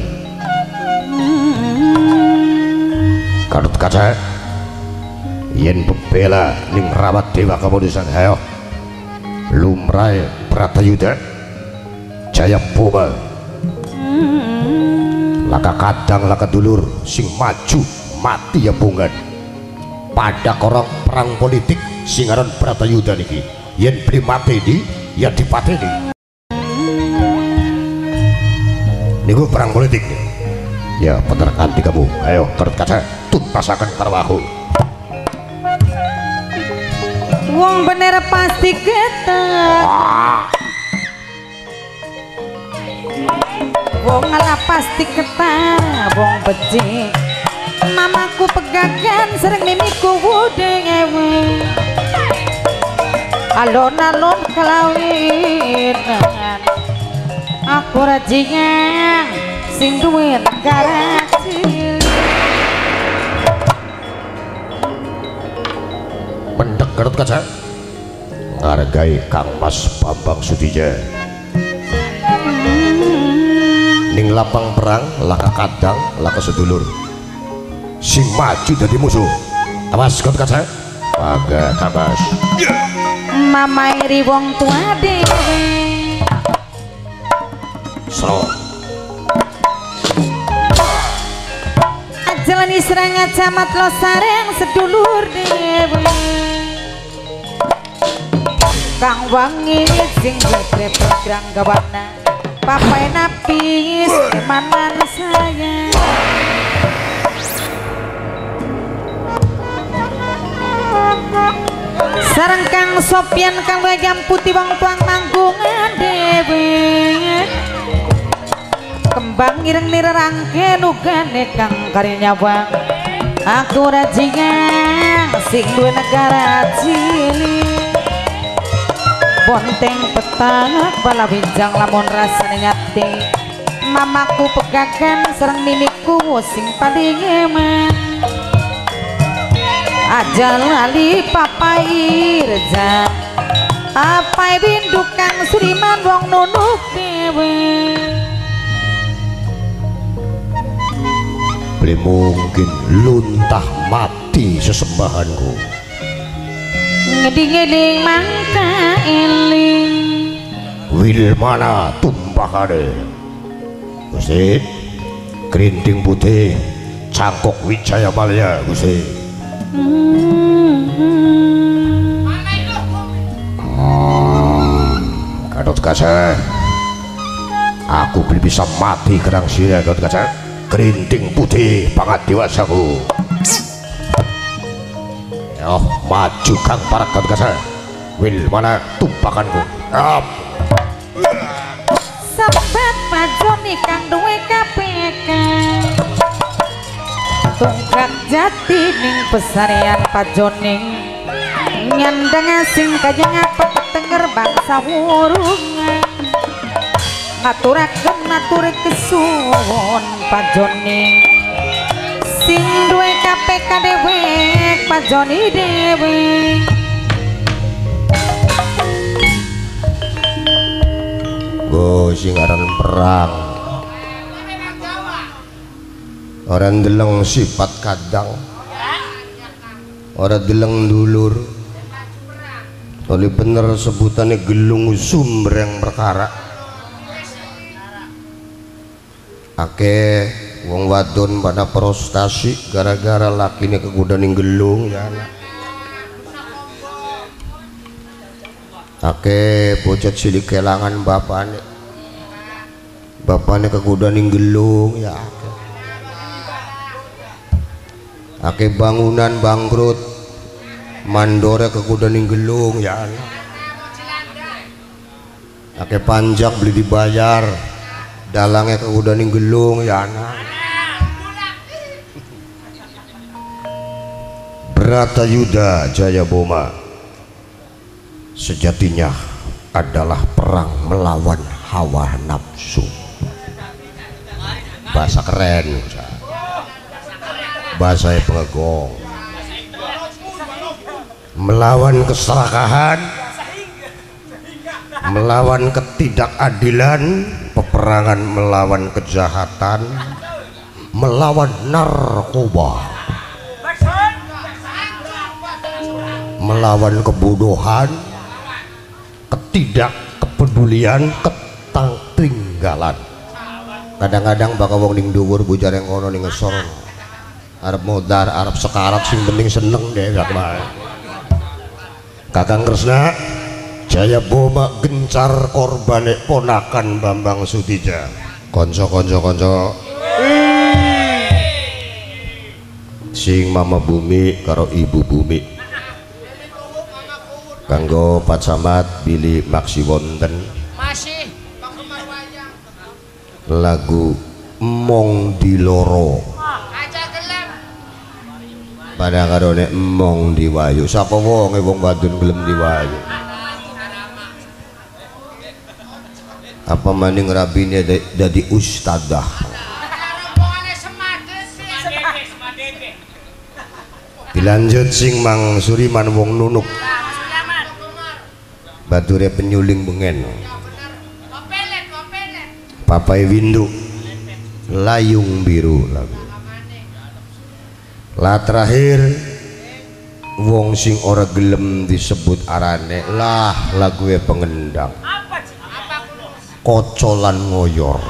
kadut kaca. Yen bebela ning rawat dewa kemudian hayo lumrai pratayuda jaya boba laka kadang laka dulur sing maju mati ya bungan pada korong perang politik singaran pratayuda niki. Yen beli mati di ya dipateni niku perang politik. Nih ya penerkanti kamu. Ayo kerut kaca tuntasakan karwahu Wong bener pasti ketek Wong ala pasti ketar Wong becik Mamaku pegagan sering mimiku wudengewe Alon-alon kelawinan Aku rajingan sing duwe negara kerut kaca. Ngargai Kang Mas Bambang Sudija. Ning lapang perang laka kadang laka sedulur. Sing maju dari musuh. Awas kerut kaca. Paga kabas Mama iri wong tua dewe slow Ajalani serang camat lo sareng sedulur dewe Kang wangi sing jebre program gawana. Papai napis kemanan saya Sarang Kang Sopian Kang Wajam Putih Wong Tuang Mangkungan Dewe Kembang ireng nirangke nugane Kang Karinyawa Aku rajingan sing duwe negara cilik Bonteng petak bala winjang lamun rasane nyati Mamaku pegagan serang mimiku sing paling eman. Aja lali papai reza. Apai bindukan suriman wong nunuk dewe. Beli mungkin luntah mati sesembahanku Ngeding-ngeding mangka eling. Wilmana tumpahane. Gusti Kerinting putih Cangkok Wijaya Malya Gusti. Gadot Kaca. Aku belum bisa mati kerang sila Gadot Kaca. Kerinting putih pangat dewasaku oh maju kang para kasa wil mana tumpakanku up Sambat pajoni kang duwe KPK Tungkak jati ning pesarian pajoning Nyandang sing kajeng apa tenger bangsa wurungan. Ngaturaken matur kesuwun pajoning Sing duwe KPK dewek pajoni dewek go sing perang. Orang deleng sifat kadang. Orang deleng dulur. Oleh bener sebutannya gelung sumber yang perkara. Ake wong wadon pada prostasi gara-gara laki ini kegudan yang gelung ya. Anak ake bocot silik kelangan bapaknya bapaknya kegudan yang gelung ya ake. Bangunan bangkrut. Mandore kegudan yang gelung ya. Anak ake beli dibayar dalangnya kegudan yang gelung ya anak Berata Yuda Jaya Boma sejatinya adalah perang melawan hawa nafsu. Bahasa keren bahasa pengegong. Melawan keserakahan. Melawan ketidakadilan peperangan melawan kejahatan melawan narkoba melawan kebodohan ketidak kepedulian ketangtinggalan kadang-kadang bakal wong ning dhuwur bujar yang ning ngesor. Arep modar arep sekarat sing penting seneng deh gak bae Kakang Kresna Jaya Boma gencar korbane ponakan Bambang Sutija konco konco konco. Sing mama bumi karo ibu bumi. Kanggo Pak Samad Billy Maksi wonten. Masih lagu Emong di Loro. Aja gelem. pada karone Emong di Wayu. Sapa wong wong badun gelem di apa maning rabine da- dadi ustadah dilanjut sing Mang Suriman wong nunuk. Bature penyuling bengen. Papai Windu. Layung Biru lagu. Lah terakhir wong sing ora gelem disebut arane lah lagu pengendang kaca lan ngoyor.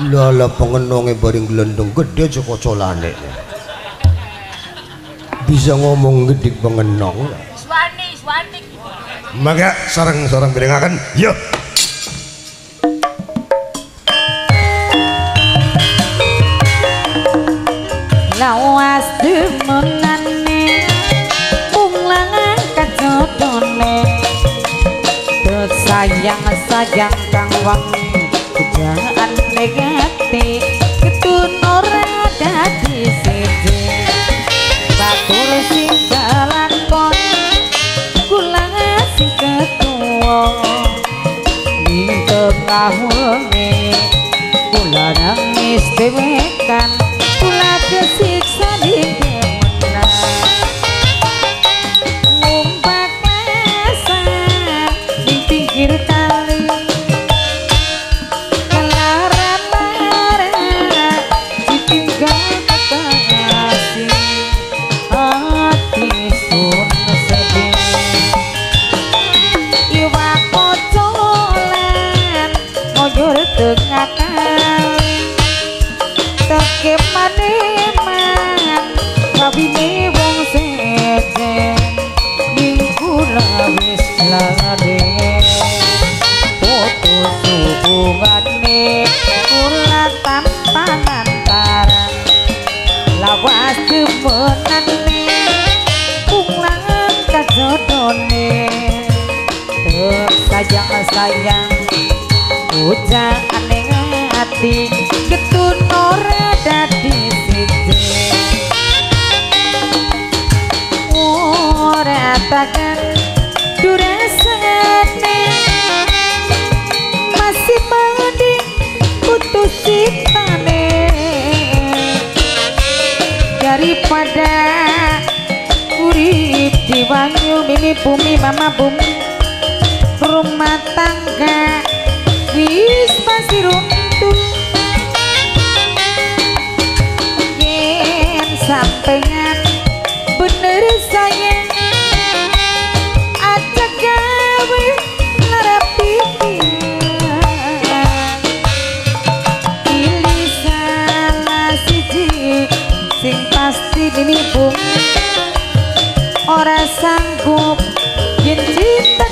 Lha lha pengenonge bareng glendeng gedhe aja kacolane bisa ngomong gedhe pengenong. Suwani suwani. Maka sareng-sareng pirengaken yo. Sayang sayang kang wangi kejaan negati ketun ora dadi siji batur sing dalan kon kula sing ketua. Ning tengah wengi kula nangis dewekan hubungane Kula bumi mama bumi. Rumah tangga wis pasti runtuh. Yen sampeyan bener sayang aja gawe ngarep pilih salah siji sing pasti mimi bumi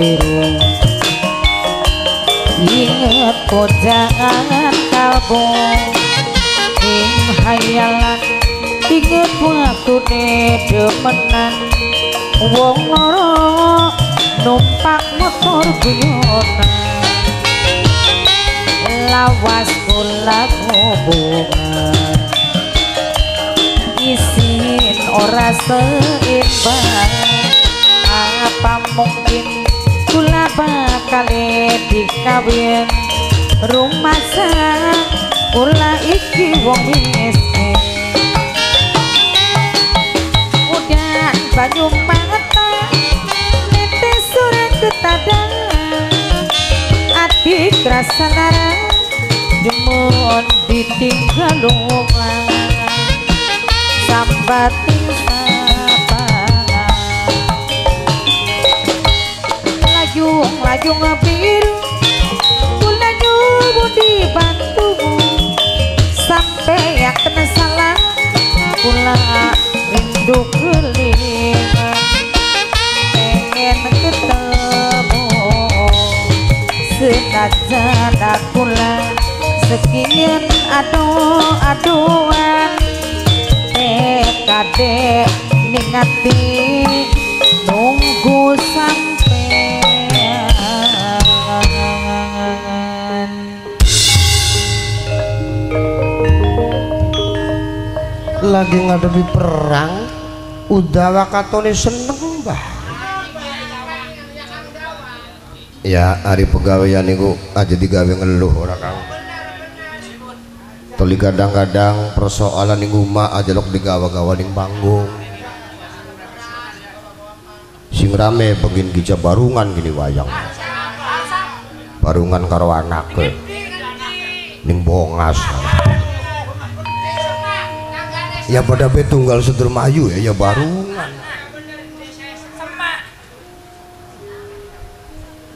biru Ingat pojaan kalbu Ing hayalan inget waktu demenan. Wong loro numpak motor guyonan. Lawas kula hubungan isin ora seimbang. Apa mungkin bakal dikawin. Rumah sang kula iki wong miskin banyu mata netes surat ketadang adik rasa lara jemun ditinggal rumah sambating layung layung biru kula nyuwun dibantumu sampai yang kena salah kula rindu kelingan pengen ketemu. Senajan akulah sekian aduh aduan dekade ningati nunggu sampean lagi ngadepi perang udawa katone seneng mbah. Ya hari pegawaian niku aja digawe ngeluh ora kang. Toli kadang-kadang persoalan ning omah aja lok digawa-gawa ning panggung. Sing rame begin gica barungan gini wayang. Barungan karo anake ning bongas ya pada be tunggal sedur mayu ya ya barungan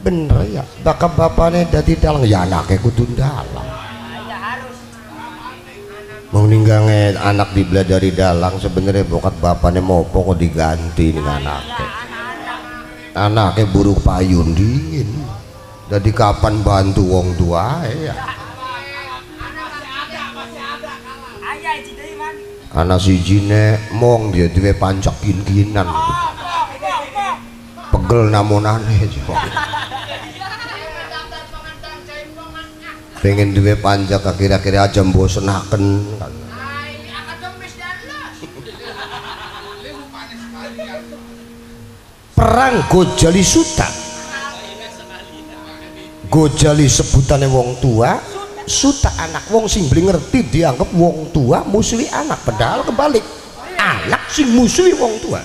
bener ya bakal bapaknya dadi dalang. Ya anaknya kudu dalang. Mau ninggange anak dibelah dari dalang sebenarnya bokat bapaknya mau pokok diganti nih anaknya. Anaknya buruk payun dingin. Jadi kapan bantu wong tua ya anak si jine mong dia duwe pancak kin-kinan pegel namun aneh pengen duwe panjak kira-kira aja mbosenaken. Perang gojali suta. Gojali sebutane wong tua suta anak wong sing beli ngerti dianggap wong tua musuhi anak padahal kebalik. Anak sing musuhi wong tua.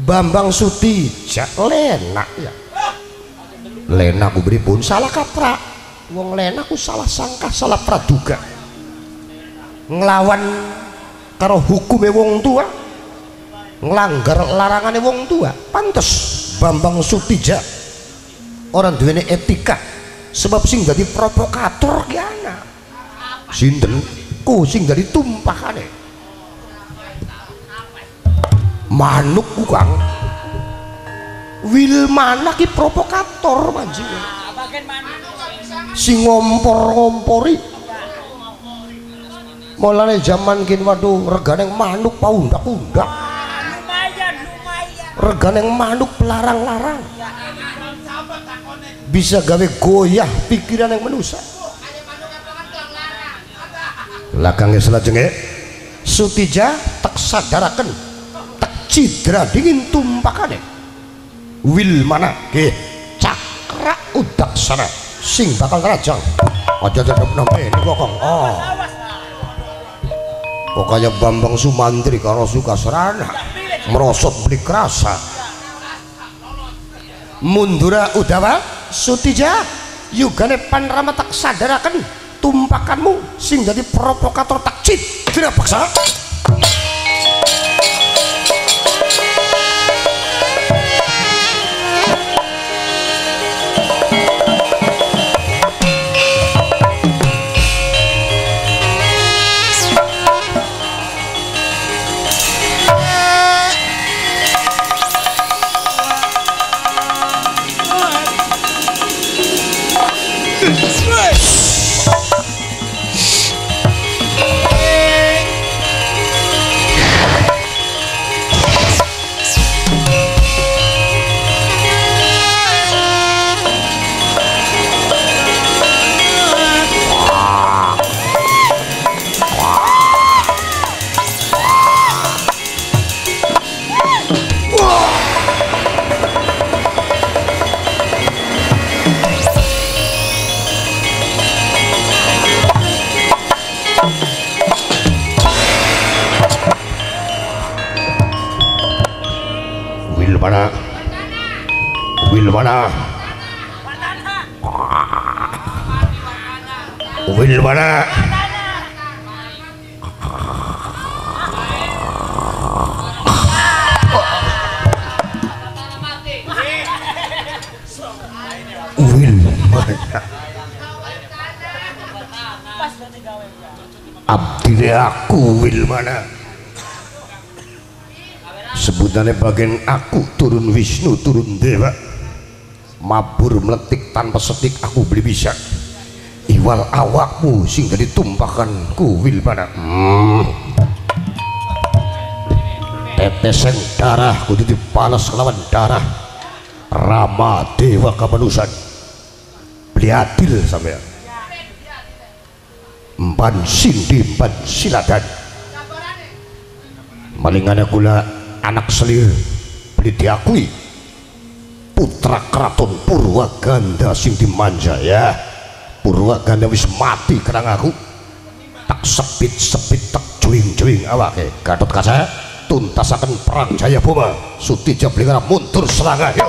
Bambang Suti Sutija Lena ya. Lena ku pripun salah kaprah. Wong Lena ku salah sangka salah praduga. Nglawan karo hukume wong tua nglanggar larangane wong tua. Pantes Bambang Sutija orang duweni etika sebab sing jadi provokator ki ana. Sinten? Ku sing jadi tumpahane. Manuk ku Kang. Wilmana ki provokator manjing sing ngompor-ngompori. Mulane zaman kini waduh regane manuk paundak-undak. Regane manuk pelarang-larang bisa gawe goyah pikiran yang manusia. Lakangnya selajengnya Sutija tak sadarakan tak cidra dingin tumpakane. Wil mana ke cakra udak sana sing bakal rajang aja tetep namanya ini kokong. Oh. Pokoknya Bambang Sumantri karo suka serana merosot beli kerasa mundura udawa Sutija yugane panrama tak sadarakan tumpakanmu sing jadi provokator tak tidak paksa Wilmana Wilmana Wilmana Abdi aku Wilmana sebutannya bagian aku turun Wisnu turun Dewa mabur meletik tanpa setik aku beli bisa. Iwal awakmu sing jadi tumpakan ku Wilmana hmm. tetesen darah ku panas lawan darah. Rama Dewa Kamanusan beli adil sampai Mban Sindi Mban Siladan. Malingannya gula anak selir. Beli diakui putra keraton Purwaganda sing dimanja ya. Purwaganda wis mati kerang aku. Tak sepit-sepit tak juing-juing awake. Gatot Kaca tuntasaken perang Jayaboma Sutija Blingara mundur serangga yuk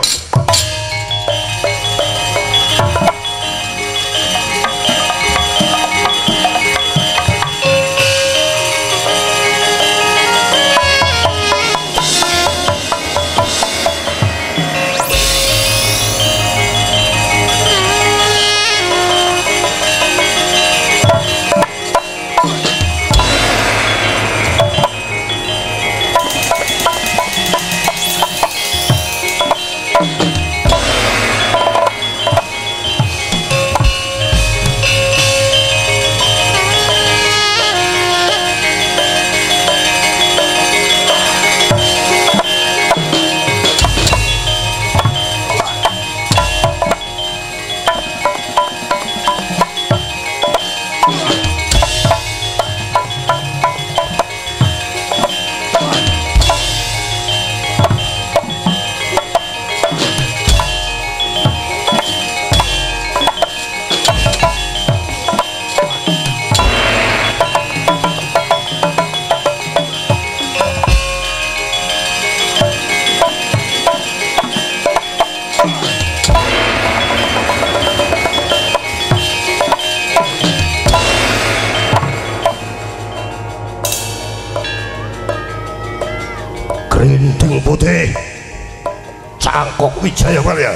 Wijaya Maria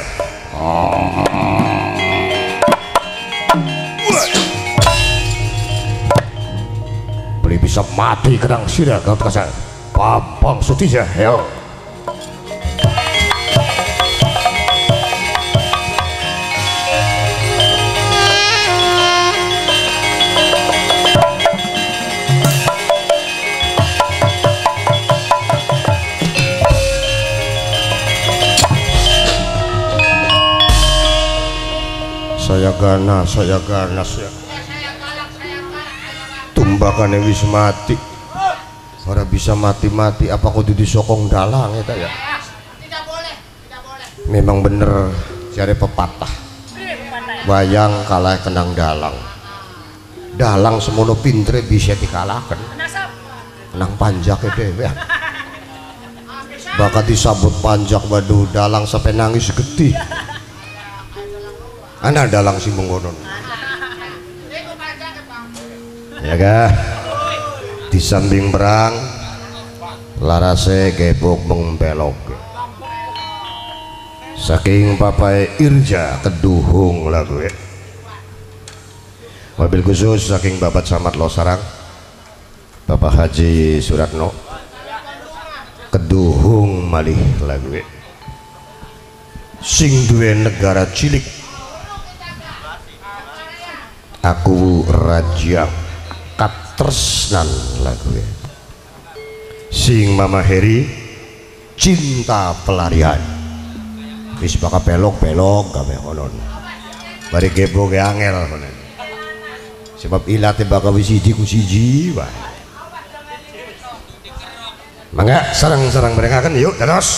Beli bisa mati kenang sirah kau terasa Bambang Sutija ya ganas saya ganas ya tumbakan wis mati. Ora bisa mati-mati apa kudu disokong dalang ya ya? Tidak boleh. memang bener cari pepatah. Bayang kalah kenang dalang. Dalang semono pintre bisa dikalahkan. Kenang panjak ya dewe. Bakal disambut panjak waduh dalang sampai nangis gede ana dalang si mengkonon ya kah di samping berang larase gebok mengbelok saking papai Irja keduhung lagu ya. Mobil khusus saking babat samat losarang Bapak Haji Suratno keduhung malih lagu ya. Sing duwe negara cilik aku raja katresnan lagu ya. Sing mama Heri cinta pelarian. Wis bakal pelok-pelok gawe konon. Bari gebro ge angel konon sebab ilate bakal wis siji ku siji wae. Mangga sarang-sarang mereka kan yuk dados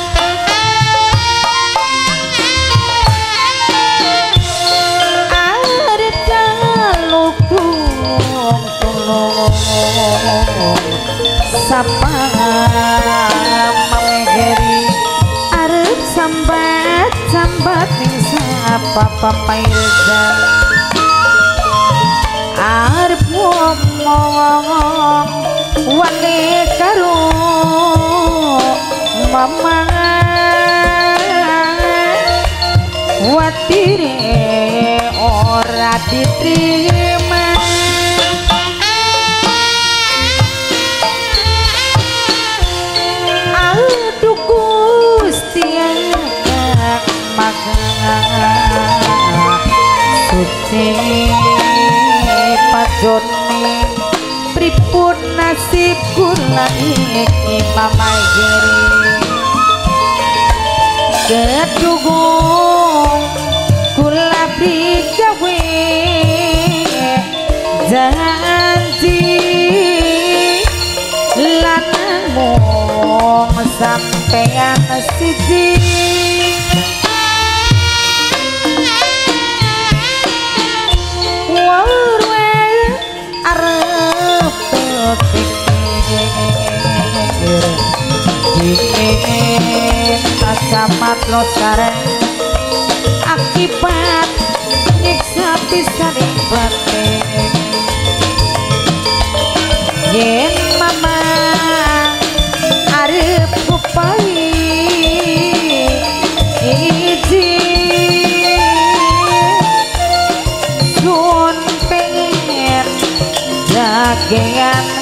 sapa papairza arep ngomong wani karo mama watire ora diterima pajone pripun nasib kula iki mama geri kedugung kula bigawe janji lan mung sampeyan siji camat lo sareng akibat nyiksa pisaning batin yen mama arep kupai izin sun pengen dagean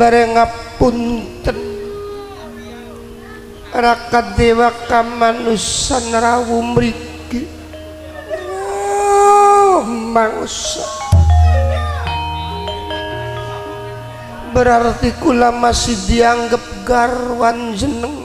bareng ngapunten. Raka dewa kamanusan rawu mriki. Oh, mangsa. Berarti kula masih dianggap garwan jeneng.